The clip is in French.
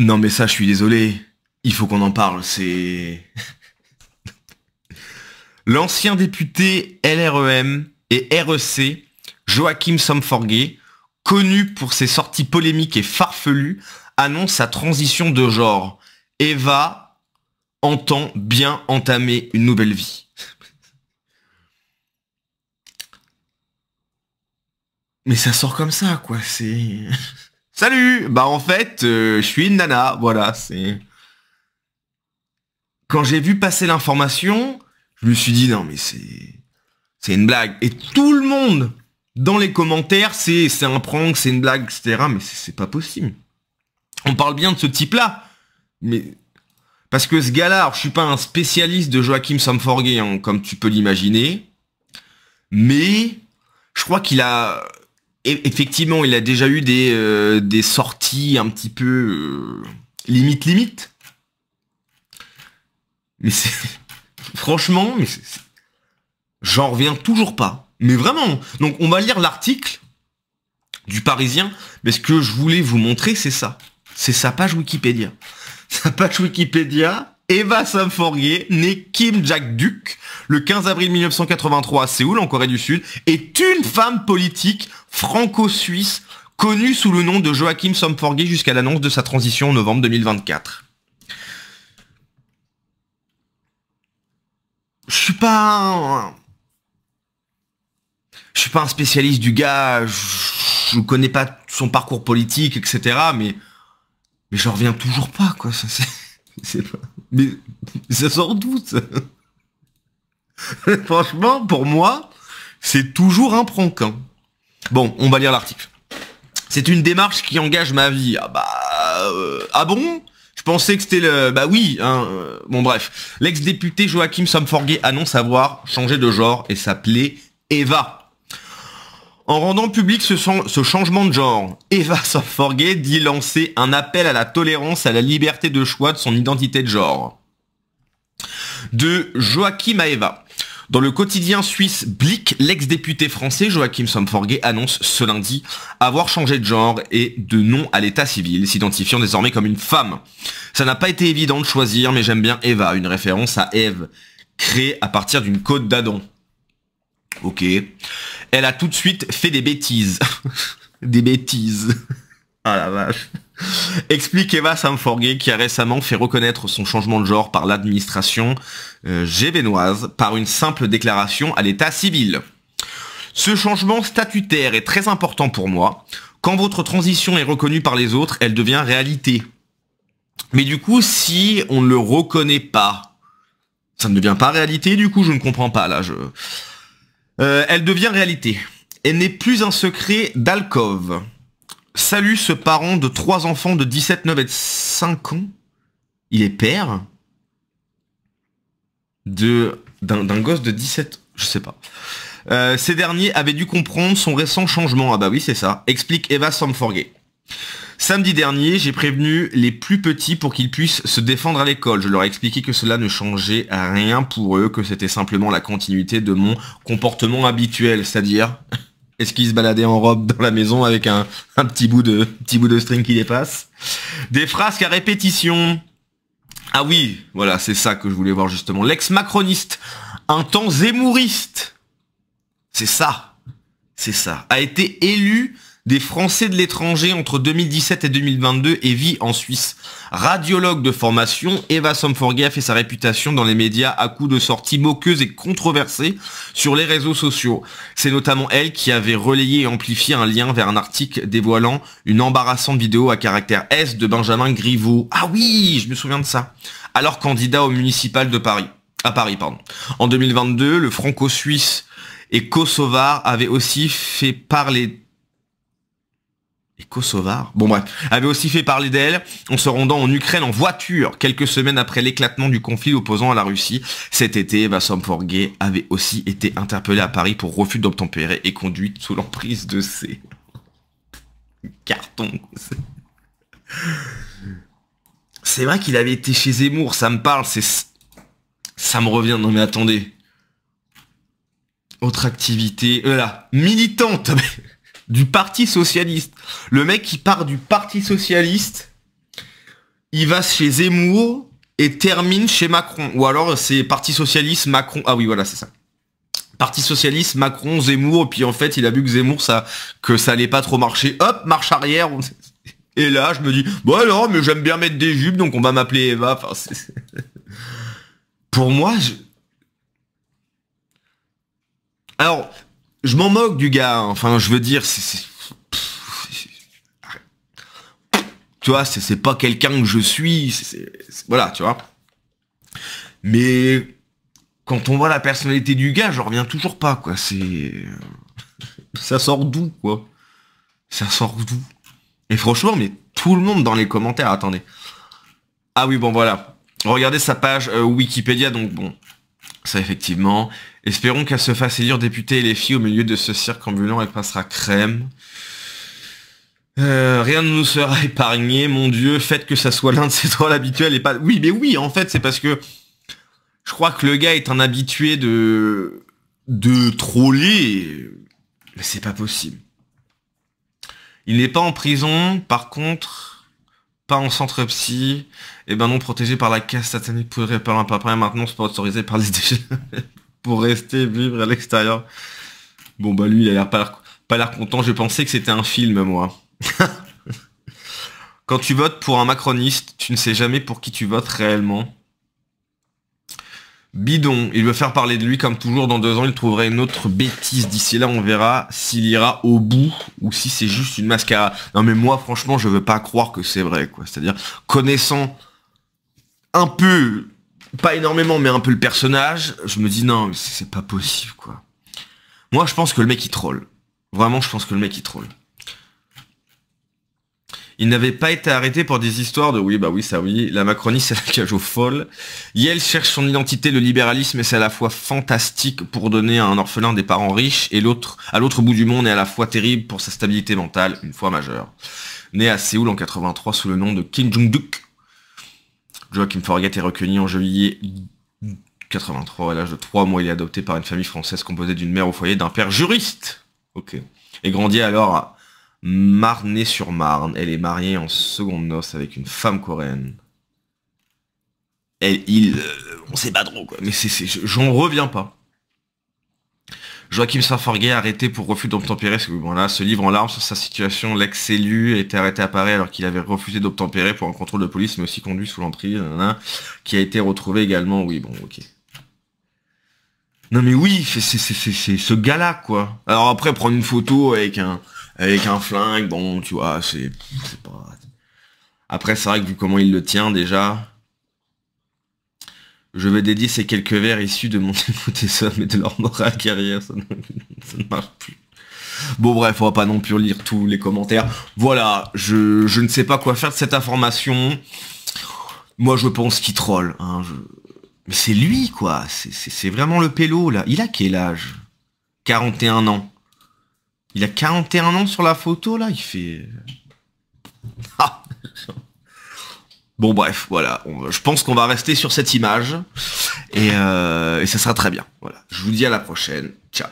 Non mais ça, je suis désolé. Il faut qu'on en parle, c'est... L'ancien député LREM et REC, Joachim Somforguet, connu pour ses sorties polémiques et farfelues, annonce sa transition de genre. Eva entend bien entamer une nouvelle vie. Mais ça sort comme ça, quoi, c'est... Salut Bah en fait, euh, je suis une nana, voilà, c'est... Quand j'ai vu passer l'information, je me suis dit, non mais c'est... C'est une blague. Et tout le monde, dans les commentaires, c'est un prank, c'est une blague, etc. Mais c'est pas possible. On parle bien de ce type-là. Mais... Parce que ce gars-là, je suis pas un spécialiste de Joachim Samforguet, hein, comme tu peux l'imaginer. Mais je crois qu'il a effectivement, il a déjà eu des, euh, des sorties un petit peu euh, limite limite. Mais c'est franchement, mais j'en reviens toujours pas. Mais vraiment. Donc on va lire l'article du Parisien, mais ce que je voulais vous montrer, c'est ça. C'est sa page Wikipédia. Sa page Wikipédia, Eva Samforguet, née Kim Jack-Duc, le 15 avril 1983 à Séoul, en Corée du Sud, est une femme politique franco-suisse connue sous le nom de Joachim Samforguet jusqu'à l'annonce de sa transition en novembre 2024. Je suis pas Je suis pas un spécialiste du gars, je, connais pas son parcours politique, etc. Mais, mais j'en reviens toujours pas, quoi. Ça, c'est, Mais ça sort d'où, ça Franchement, pour moi, c'est toujours un prank. Hein. Bon, on va lire l'article. C'est une démarche qui engage ma vie. Ah bah... Euh, ah bon? Je pensais que c'était le... Bah oui, hein, euh, Bon bref. L'ex-député Joachim Somforguet annonce avoir changé de genre et s'appelait Eva. En rendant public ce, changement de genre, Eva Somforguet dit lancer un appel à la tolérance à la liberté de choix de son identité de genre. De Joachim à Eva. Dans le quotidien suisse Blick, l'ex-député français Joachim Somforguet annonce ce lundi avoir changé de genre et de nom à l'état civil, s'identifiant désormais comme une femme. Ça n'a pas été évident de choisir, mais j'aime bien Eva, une référence à Eve, créée à partir d'une côte d'Adam. Ok. Elle a tout de suite fait des bêtises. des bêtises. Ah la vache. Explique Eva Samforguet qui a récemment fait reconnaître son changement de genre par l'administration euh, gévénoise par une simple déclaration à l'état civil. Ce changement statutaire est très important pour moi. Quand votre transition est reconnue par les autres, elle devient réalité. Mais du coup, si on ne le reconnaît pas, ça ne devient pas réalité, du coup je ne comprends pas là. Je... Euh, elle devient réalité. Elle n'est plus un secret d'alcove. Salut ce parent de trois enfants de 17, 9 et 5 ans. Il est père d'un gosse de 17, je sais pas. Euh, ces derniers avaient dû comprendre son récent changement. Ah bah oui, c'est ça. Explique Eva Samforgé. Samedi dernier, j'ai prévenu les plus petits pour qu'ils puissent se défendre à l'école. Je leur ai expliqué que cela ne changeait rien pour eux, que c'était simplement la continuité de mon comportement habituel, c'est-à-dire est-ce qu'il se baladait en robe dans la maison avec un, petit bout de petit bout de string qui dépasse? Des frasques à répétition. Ah oui, voilà, c'est ça que je voulais voir justement. L'ex-macroniste, un temps zémouriste. C'est ça. C'est ça. A été élu des Français de l'étranger entre 2017 et 2022 et vit en Suisse. Radiologue de formation, Eva Somforgé a fait sa réputation dans les médias à coups de sorties moqueuses et controversées sur les réseaux sociaux. C'est notamment elle qui avait relayé et amplifié un lien vers un article dévoilant une embarrassante vidéo à caractère S de Benjamin Griveaux. Ah oui, je me souviens de ça. Alors candidat au municipal de Paris. À Paris, pardon. En 2022, le franco-suisse et kosovar avait aussi fait parler et Kosovar, bon bref, avait aussi fait parler d'elle en se rendant en Ukraine en voiture quelques semaines après l'éclatement du conflit opposant à la Russie. Cet été, Vassom Forgay avait aussi été interpellé à Paris pour refus d'obtempérer et conduite sous l'emprise de ses cartons. C'est vrai qu'il avait été chez Zemmour, ça me parle, c'est... Ça me revient, non mais attendez. Autre activité, euh militante du Parti Socialiste. Le mec qui part du Parti Socialiste il va chez Zemmour et termine chez Macron. Ou alors c'est Parti Socialiste, Macron. Ah oui, voilà, c'est ça. Parti Socialiste, Macron, Zemmour, et puis en fait, il a vu que Zemmour, ça, que ça allait pas trop marcher. Hop, marche arrière. Et là, je me dis, bon alors, mais j'aime bien mettre des jupes, donc on va m'appeler Eva. Enfin, Pour moi, je... Alors, je m'en moque du gars. Hein. Enfin, je veux dire, c'est... Tu vois, c'est pas quelqu'un que je suis. Voilà, tu vois. Mais quand on voit la personnalité du gars, je reviens toujours pas, quoi. C'est... Ça sort d'où, quoi? Ça sort d'où? Et franchement, mais tout le monde dans les commentaires, attendez. Ah oui, bon, voilà. Regardez sa page euh, Wikipédia, donc bon. Effectivement. Espérons qu'elle se fasse élire députée et les filles au milieu de ce cirque ambulant, elle passera crème. Euh, rien ne nous sera épargné, mon dieu, faites que ça soit l'un de ses trolls habituels et pas... Oui, mais oui, en fait, c'est parce que je crois que le gars est un habitué de de troller, mais c'est pas possible. Il n'est pas en prison, par contre, pas en centre psy, et ben non protégé par la casse satanique pour par un papa et maintenant c'est pas autorisé par les pour rester vivre à l'extérieur. Bon bah lui il a l'air pas l'air content, je pensais que c'était un film moi. Quand tu votes pour un macroniste, tu ne sais jamais pour qui tu votes réellement. Bidon, il veut faire parler de lui comme toujours dans deux ans, il trouverait une autre bêtise. D'ici là, on verra s'il ira au bout ou si c'est juste une mascara. Non mais moi, franchement, je veux pas croire que c'est vrai, quoi. C'est-à-dire, connaissant un peu, pas énormément, mais un peu le personnage, je me dis non, c'est pas possible, quoi. Moi, je pense que le mec, il troll. Vraiment, je pense que le mec, il troll. Il n'avait pas été arrêté pour des histoires de oui, bah oui, ça oui, la Macronie c'est la cage aux folles. Yel cherche son identité, le libéralisme, et c'est à la fois fantastique pour donner à un orphelin des parents riches, et à l'autre bout du monde, est à la fois terrible pour sa stabilité mentale, une fois majeure. Né à Séoul en 83 sous le nom de Kim Jong-duk, Joachim Forget est recueilli en juillet 83, à l'âge de 3 mois, il est adopté par une famille française composée d'une mère au foyer d'un père juriste. Ok. Et grandit alors à Marnay-sur-Marne. Elle est mariée en seconde noce avec une femme coréenne. Elle, il, euh, on sait pas trop quoi, mais c'est, j'en reviens pas. Joachim Saint-Forguet arrêté pour refus d'obtempérer. Bon là, ce livre en larmes sur sa situation, l'ex-élu était arrêté à Paris alors qu'il avait refusé d'obtempérer pour un contrôle de police, mais aussi conduit sous l'emprise, qui a été retrouvé également. Oui, bon, ok. Non mais oui, c'est ce gars-là, quoi. Alors après, prendre une photo avec un, avec un flingue, bon, tu vois, c'est pas... Après, c'est vrai que vu comment il le tient déjà, je vais dédier ces quelques vers issus de mon ça, mais de leur morale guerrière, ça ne, marche plus. Bon bref, on va pas non plus lire tous les commentaires. Voilà, je, je ne sais pas quoi faire de cette information. Moi je pense qu'il troll. Hein, Mais c'est lui quoi, c'est vraiment le pélo là. Il a quel âge? 41 ans. Il a 41 ans sur la photo, là, il fait... Ah. bon bref, voilà. je pense qu'on va rester sur cette image. Et, euh, et ça sera très bien. Voilà. Je vous dis à la prochaine. Ciao.